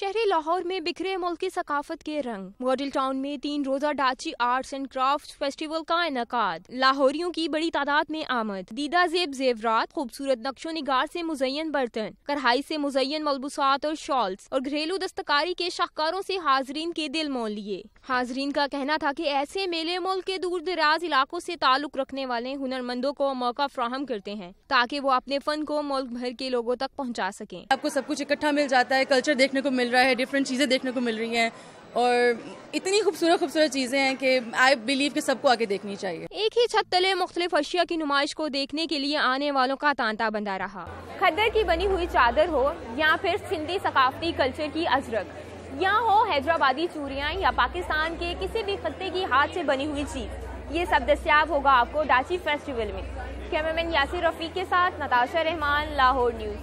शहर लाहौर में बिखरे मुल्क सकाफत के रंग। मॉडल टाउन में तीन रोजा Daachi arts and craft festival का इनका लाहौरियों की बड़ी तादाद में आमद। दीदा जेब जेवरात, खूबसूरत नक्शो निगार ऐसी मुजयन बर्तन, कढ़ाई ऐसी मुजयन मलबूसात और शॉल्स, और घरेलू दस्तकारी के शाहकारों ऐसी हाजरीन के दिल मोल लिए। हाजरीन का कहना था की ऐसे मेले मुल्क के दूर दराज इलाकों ऐसी ताल्लुक रखने वाले हुनरमंदों को मौका फ्राहम करते हैं, ताकि वो अपने फन को मुल्क भर के लोगों तक पहुँचा सके। आपको सब कुछ इकट्ठा मिल जाता है, कल्चर देखने को मिल रहा है डिफरेंट चीज़ें देखने को मिल रही हैं और इतनी खूबसूरत खूबसूरत चीज़ें हैं कि आई बिलीव कि सबको आके देखनी चाहिए। एक ही छत तले मुख्तलिफ़ अशिया की नुमाइश को देखने के लिए आने वालों का तांता बंदा रहा। खद्दर की बनी हुई चादर हो या फिर सिंधी सकाफती कल्चर की अजरक, या हो हैदराबादी चूड़ियाँ या पाकिस्तान के किसी भी खत्ते की हाथ से बनी हुई चीज़, ये सब दस्तियाब होगा आपको डाची फेस्टिवल में। कैमरामैन यासिर रफ़ीक के साथ नताशा रहमान, लाहौर न्यूज़।